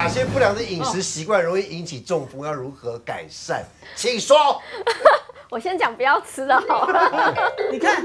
哪些不良的饮食习惯容易引起中风？要如何改善？请说。我先讲不要吃的好了。你看，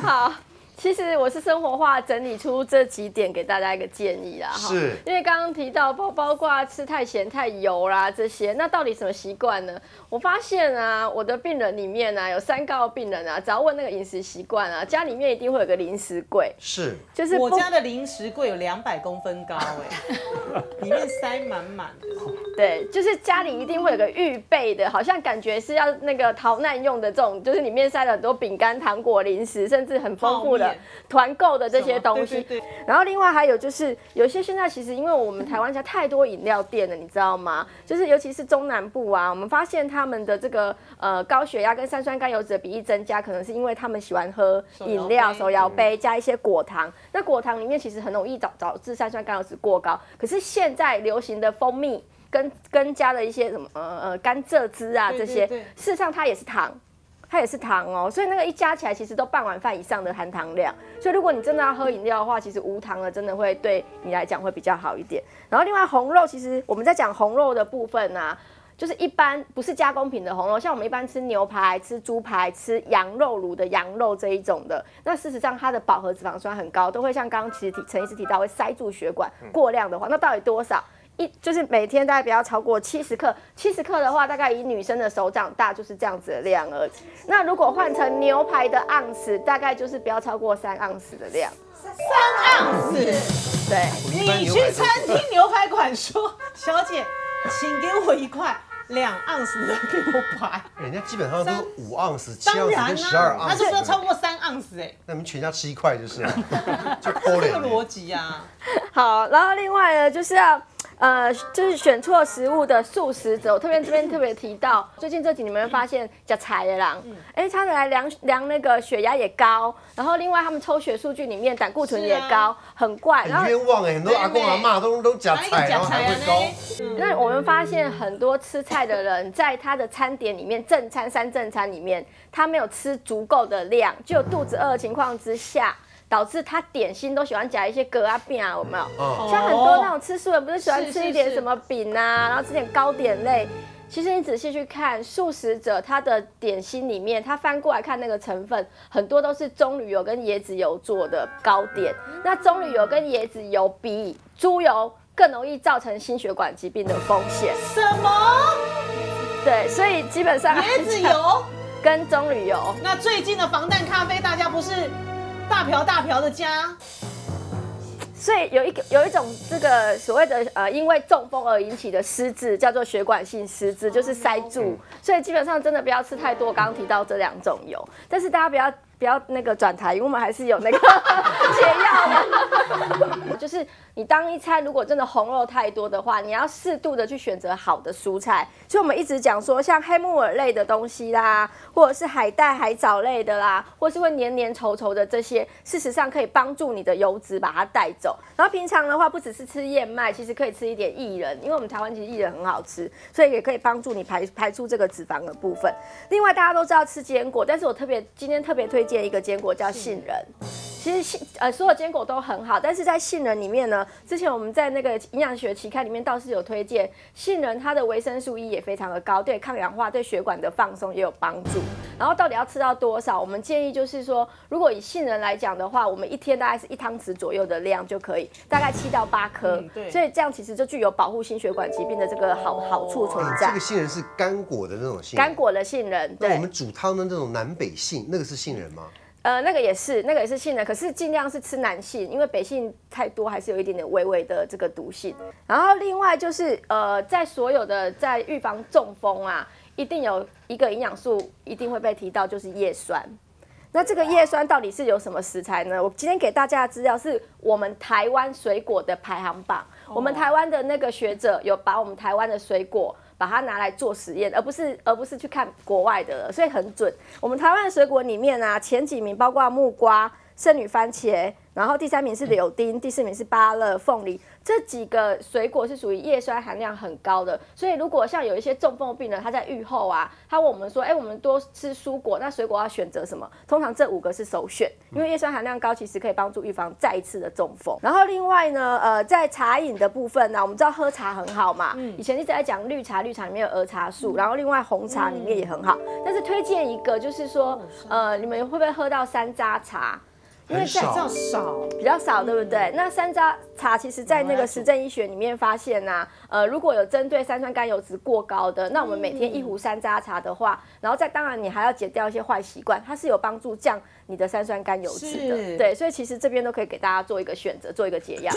好。其实我是生活化整理出这几点给大家一个建议啦，哈，是，因为刚刚提到包包括吃太咸太油啦这些，那到底什么习惯呢？我发现啊，我的病人里面啊，有三高病人啊，只要问那个饮食习惯啊，家里面一定会有个零食柜，是，就是我家的零食柜有两百公分高哎，里面塞满满的，对，就是家里一定会有个预备的，好像感觉是要那个逃难用的这种，就是里面塞了很多饼干、糖果、零食，甚至很丰富的。团购的这些东西，然后另外还有就是，有些现在其实因为我们台湾家太多饮料店了，你知道吗？就是尤其是中南部啊，我们发现他们的这个呃高血压跟三酸甘油脂的比例增加，可能是因为他们喜欢喝饮料、手摇杯加一些果糖。那果糖里面其实很容易导导致三酸甘油脂过高。可是现在流行的蜂蜜跟跟加了一些什么呃呃甘蔗汁啊这些，事实上它也是糖。它也是糖哦，所以那个一加起来，其实都半碗饭以上的含糖量。所以如果你真的要喝饮料的话，其实无糖的真的会对你来讲会比较好一点。然后另外红肉，其实我们在讲红肉的部分呢，就是一般不是加工品的红肉，像我们一般吃牛排、吃猪排、吃羊肉卤的羊肉这一种的，那事实上它的饱和脂肪酸很高，都会像刚刚其实提陈医师提到会塞住血管，过量的话，那到底多少？一就是每天大概不要超过七十克，七十克的话，大概以女生的手掌大就是这样子的量而已。那如果换成牛排的盎司，大概就是不要超过三盎司的量。三盎司，对。你去餐厅牛排馆说，小姐，请给我一块两盎司的牛排。人家基本上都五盎司、七盎司跟十二盎司。他是说超过三盎司，哎，那你们全家吃一块就是了，就这个逻辑啊。好，然后另外呢，就是要。呃，就是选错食物的素食者，我特别这边特别提到，最近这几年有没有发现叫柴的狼？哎，他来量量那个血压也高，然后另外他们抽血数据里面胆固醇也高，很怪。很冤枉哎，很多阿公阿妈都都夹菜，然后还会高。那我们发现很多吃菜的人，在他的餐点里面，正餐三正餐里面，他没有吃足够的量，就有肚子饿的情况之下。导致他点心都喜欢夹一些格啊饼啊，有没有？像很多那种吃素人不是喜欢吃一点什么饼啊，然后吃点糕点类。其实你仔细去看素食者他的点心里面，他翻过来看那个成分，很多都是棕榈油跟椰子油做的糕点。那棕榈油跟椰子油比猪油更容易造成心血管疾病的风险。什么？对，所以基本上椰子油 跟棕榈油。那最近的防弹咖啡，大家不是？大瓢大瓢的加，所以有一个有一种这个所谓的呃，因为中风而引起的失智，叫做血管性失智，就是塞住。所以基本上真的不要吃太多。刚刚提到这两种油，但是大家不要。不要那个转台，因为我们还是有那个 解药的。就是你当一餐如果真的红肉太多的话，你要适度的去选择好的蔬菜。所以我们一直讲说，像黑木耳类的东西啦，或者是海带、海藻类的啦，或是会黏黏稠稠的这些，事实上可以帮助你的油脂把它带走。然后平常的话，不只是吃燕麦，其实可以吃一点薏仁，因为我们台湾其实薏仁很好吃，所以也可以帮助你排排出这个脂肪的部分。另外大家都知道吃坚果，但是我特别今天特别推荐。一个坚果叫杏仁，其实杏呃所有坚果都很好，但是在杏仁里面呢，之前我们在那个营养学期刊里面倒是有推荐杏仁，它的维生素 E 也非常的高，对抗氧化、对血管的放松也有帮助。然后到底要吃到多少？我们建议就是说，如果以杏仁来讲的话，我们一天大概是一汤匙左右的量就可以，大概七到八颗。对，所以这样其实就具有保护心血管疾病的这个好好处存在。这个杏仁是干果的那种杏，干果的杏仁。对，我们煮汤的那种南北杏，那个是杏仁吗？呃，那个也是，那个也是杏仁，可是尽量是吃南杏，因为北杏太多，还是有一点点微微的这个毒性。然后另外就是呃，在所有的在预防中风啊，一定有一个营养素一定会被提到，就是叶酸。那这个叶酸到底是有什么食材呢？我今天给大家的资料是我们台湾水果的排行榜，我们台湾的那个学者有把我们台湾的水果。把它拿来做实验，而不是而不是去看国外的，所以很准。我们台湾的水果里面啊，前几名包括木瓜、圣女番茄、然后第三名是柳丁，第四名是芭乐、凤梨，这几个水果是属于叶酸含量很高的。所以如果像有一些中风病人，他在愈后啊，他问我们说，哎，我们多吃蔬果，那水果要选择什么？通常这五个是首选，因为叶酸含量高，其实可以帮助预防再一次的中风。然后另外呢，呃，在茶饮的部分呢，我们知道喝茶很好嘛，以前一直在讲绿茶，绿茶里面有儿茶素，然后另外红茶里面也很好，但是推荐一个就是说，呃，你们会不会喝到山楂茶？因为比较少，比较少，对不对？那山楂茶其实，在那个实证医学里面发现呐，呃，如果有针对三酸甘油脂过高的，那我们每天一壶山楂茶的话，然后再当然你还要减掉一些坏习惯，它是有帮助降你的三酸甘油脂的，对，所以其实这边都可以给大家做一个选择，做一个解药。